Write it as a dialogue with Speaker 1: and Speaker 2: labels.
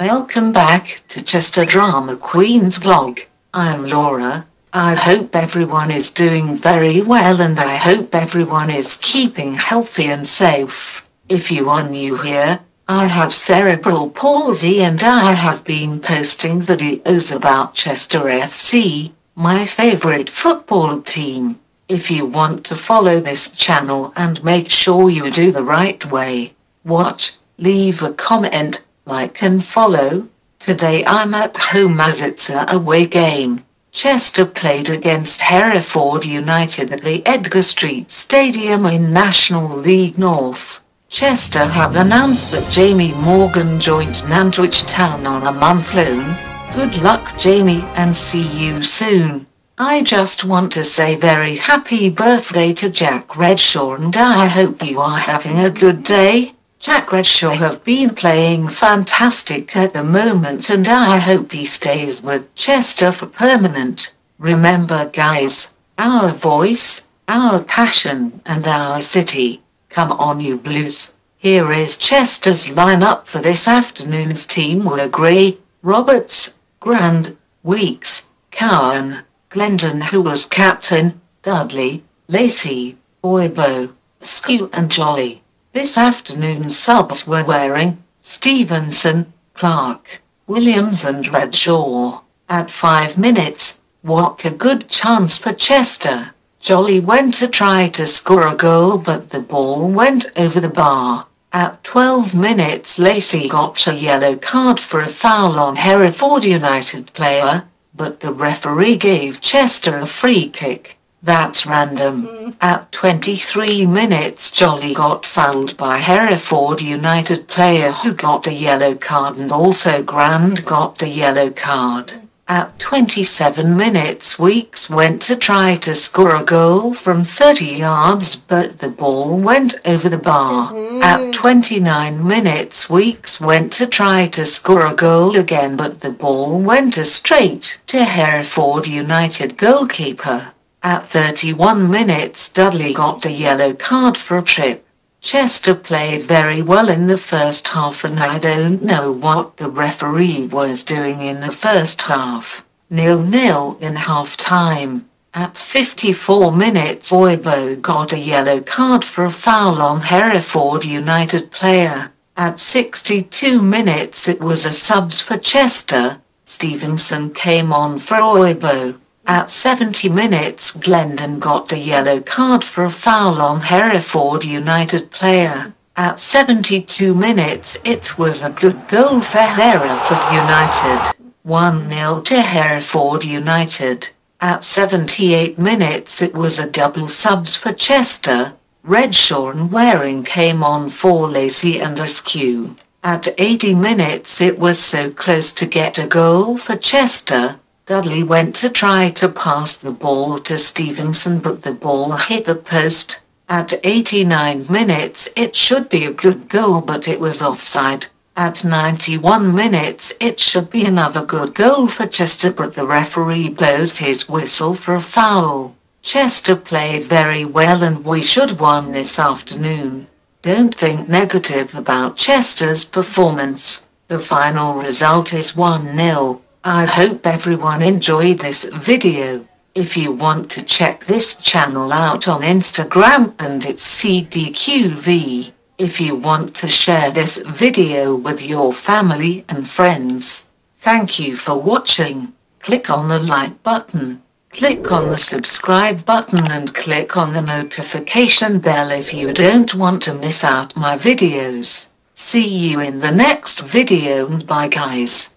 Speaker 1: Welcome back to Chester Drama Queens vlog. I'm Laura. I hope everyone is doing very well and I hope everyone is keeping healthy and safe. If you are new here, I have cerebral palsy and I have been posting videos about Chester FC, my favorite football team. If you want to follow this channel and make sure you do the right way, watch, leave a comment, like and follow. Today I'm at home as it's a away game. Chester played against Hereford United at the Edgar Street Stadium in National League North. Chester have announced that Jamie Morgan joined Nantwich Town on a month loan. Good luck Jamie and see you soon. I just want to say very happy birthday to Jack Redshaw and I hope you are having a good day. Jack Redshaw have been playing fantastic at the moment and I hope he stays with Chester for permanent. Remember guys, our voice, our passion and our city. Come on you blues. Here is Chester's lineup for this afternoon's team were Gray, Roberts, Grand, Weeks, Cowan, Glendon who was captain, Dudley, Lacey, Oibo, Askew and Jolly. This afternoon's subs were Waring Stevenson, Clark, Williams and Redshaw. At 5 minutes, what a good chance for Chester. Jolly went to try to score a goal but the ball went over the bar. At 12 minutes Lacey got a yellow card for a foul on Hereford United player, but the referee gave Chester a free kick. That's random. At 23 minutes Jolly got fouled by Hereford United player who got a yellow card and also Grand got a yellow card. At 27 minutes Weeks went to try to score a goal from 30 yards but the ball went over the bar. At 29 minutes Weeks went to try to score a goal again but the ball went a straight to Hereford United goalkeeper. At 31 minutes Dudley got a yellow card for a trip. Chester played very well in the first half and I don't know what the referee was doing in the first half. Nil-nil in half time. At 54 minutes Oibo got a yellow card for a foul on Hereford United player. At 62 minutes it was a subs for Chester. Stevenson came on for Oibo. At 70 minutes Glendon got a yellow card for a foul on Hereford United player. At 72 minutes it was a good goal for Hereford United. 1-0 to Hereford United. At 78 minutes it was a double subs for Chester. Redshaw and Waring came on for Lacey and Askew. At 80 minutes it was so close to get a goal for Chester. Dudley went to try to pass the ball to Stevenson but the ball hit the post. At 89 minutes it should be a good goal but it was offside. At 91 minutes it should be another good goal for Chester but the referee blows his whistle for a foul. Chester played very well and we should won this afternoon. Don't think negative about Chester's performance. The final result is 1-0. I hope everyone enjoyed this video. If you want to check this channel out on Instagram and it's CDQV. If you want to share this video with your family and friends. Thank you for watching. Click on the like button. Click on the subscribe button and click on the notification bell if you don't want to miss out my videos. See you in the next video and bye guys.